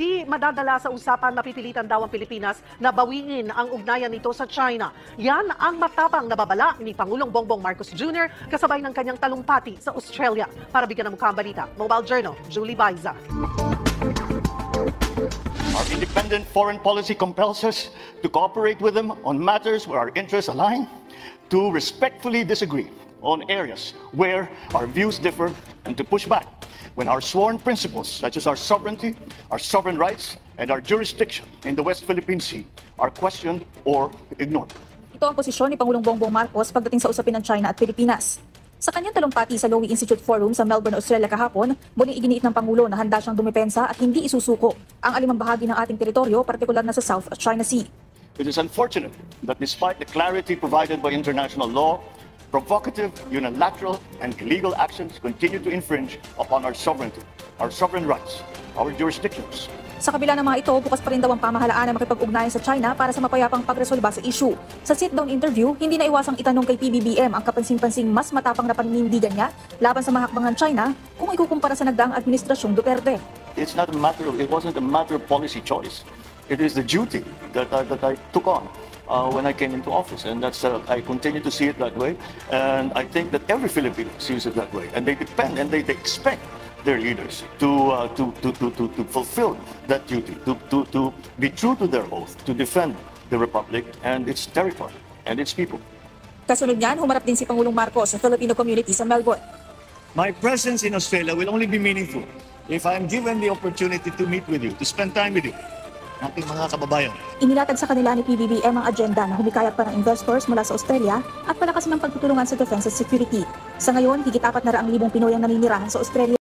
hindi madadala sa usapan napipilitan daw ang Pilipinas na bawiin ang ugnayan nito sa China. Yan ang matapang na babala ni Pangulong Bongbong Marcos Jr. kasabay ng kanyang talumpati sa Australia. Para bigyan ng mukha ang balita, Mobile Journal, Julie Baiza. Our independent foreign policy compels us to cooperate with them on matters where our interests align, to respectfully disagree on areas where our views differ, and to push back when our sworn principles, such as our sovereignty, our sovereign rights, and our jurisdiction in the West Philippine Sea, are questioned or ignored. Ito ang posisyon ni Pangulong Bongbong Marcos pagdating sa usapin ng China at Pilipinas. Sa kanyang talumpati sa Lowy Institute Forum sa Melbourne, Australia kahapon, muling iginiit ng Pangulo na handa siyang dumepensa at hindi isusuko ang alimang bahagi ng ating teritoryo, partikular na sa South China Sea. It is unfortunate that despite the clarity provided by international law, provocative, unilateral, and illegal actions continue to infringe upon our sovereignty, our sovereign rights, our jurisdictions, Sa kabila ng mga ito, bukas pa rin daw ang pamahalaan na makipag-ugnayan sa China para sa mapayapang pagresolba sa issue. Sa sit-down interview, hindi na iwasang itanong kay PBBM ang kapansin-pansing mas matapang na paninindigan niya laban sa mahakbang ng China kung ikukumpara sa nagdaang administrasyong Duterte. it's not a matter of, it wasn't a matter of policy choice. It is the duty that I, that I took on uh, when I came into office. And that's, uh, I continue to see it that way. And I think that every Filipino sees it that way. And they depend and they, they expect their leaders to, uh, to, to, to, to, to fulfill that duty, to, to, to be true to their oath, to defend the Republic and its territory and its people. Kasunod niyan, humarap din si Pangulong Marcos sa Filipino community sa Melbourne. My presence in Australia will only be meaningful if I am given the opportunity to meet with you, to spend time with you, ating mga kababayan. Inilatag sa kanila ni PBBM ang agenda na humikayat pa ng investors mula sa Australia at palakasin ng pagtutulungan sa defense at security. Sa ngayon, higit apat na raang libong Pinoy ang naninirahan sa Australia.